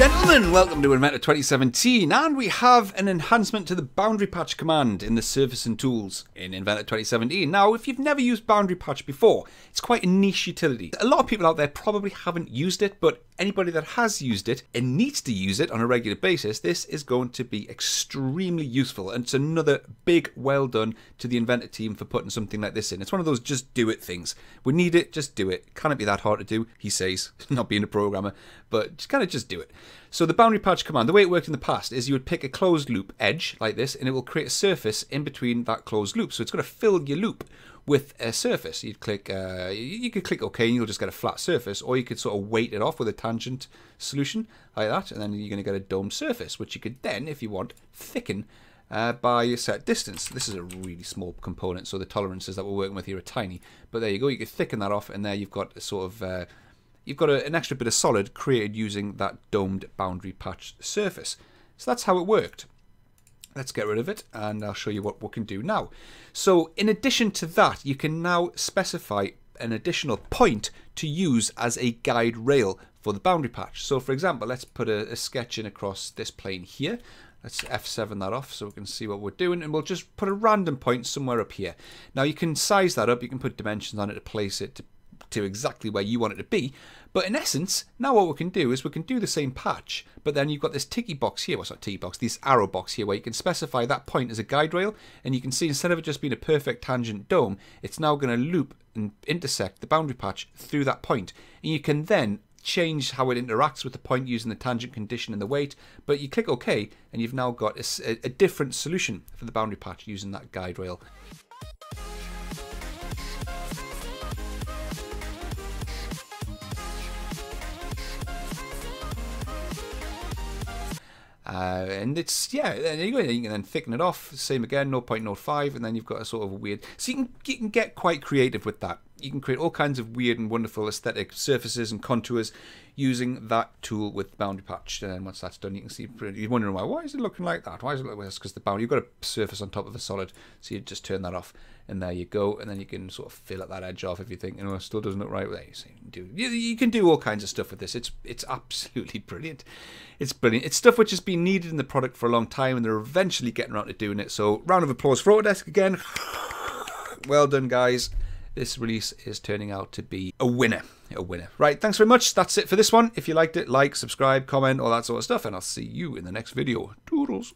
gentlemen, welcome to Inventor 2017, and we have an enhancement to the boundary patch command in the Surface and Tools in Inventor 2017. Now, if you've never used boundary patch before, it's quite a niche utility. A lot of people out there probably haven't used it, but anybody that has used it and needs to use it on a regular basis, this is going to be extremely useful. And it's another big well done to the Inventor team for putting something like this in. It's one of those just do it things. We need it, just do it. Can't be that hard to do, he says, not being a programmer, but just kind of just do it. So the boundary patch command, the way it worked in the past is you would pick a closed loop edge like this and it will create a surface in between that closed loop. So it's going to fill your loop with a surface. You'd click, uh, you could click OK and you'll just get a flat surface or you could sort of weight it off with a tangent solution like that and then you're going to get a domed surface which you could then, if you want, thicken uh, by a set distance. This is a really small component, so the tolerances that we're working with here are tiny. But there you go, you could thicken that off, and there you've got a sort of uh, you've got a, an extra bit of solid created using that domed boundary patch surface. So that's how it worked. Let's get rid of it and I'll show you what we can do now. So in addition to that, you can now specify an additional point to use as a guide rail for the boundary patch. So for example, let's put a, a sketch in across this plane here. Let's F7 that off so we can see what we're doing and we'll just put a random point somewhere up here. Now you can size that up, you can put dimensions on it to place it to to exactly where you want it to be. But in essence, now what we can do is we can do the same patch, but then you've got this ticky box here, well it's not ticky box, this arrow box here where you can specify that point as a guide rail, and you can see instead of it just being a perfect tangent dome, it's now going to loop and intersect the boundary patch through that point. And you can then change how it interacts with the point using the tangent condition and the weight, but you click OK and you've now got a, a different solution for the boundary patch using that guide rail. Uh, and it's yeah, you. You can then thicken it off. Same again, 0.05, and then you've got a sort of a weird. So you can you can get quite creative with that. You can create all kinds of weird and wonderful aesthetic surfaces and contours using that tool with boundary patch. And once that's done, you can see. You're wondering why? Why is it looking like that? Why is it like this? Because the boundary you've got a surface on top of a solid, so you just turn that off, and there you go. And then you can sort of fillet that edge off if you think, you know, it still doesn't look right. Well, you, can do, you, you can do all kinds of stuff with this. It's it's absolutely brilliant. It's brilliant. It's stuff which has been needed in the product for a long time, and they're eventually getting around to doing it. So, round of applause for Autodesk again. well done, guys. This release is turning out to be a winner. A winner. Right, thanks very much. That's it for this one. If you liked it, like, subscribe, comment, all that sort of stuff, and I'll see you in the next video. Toodles.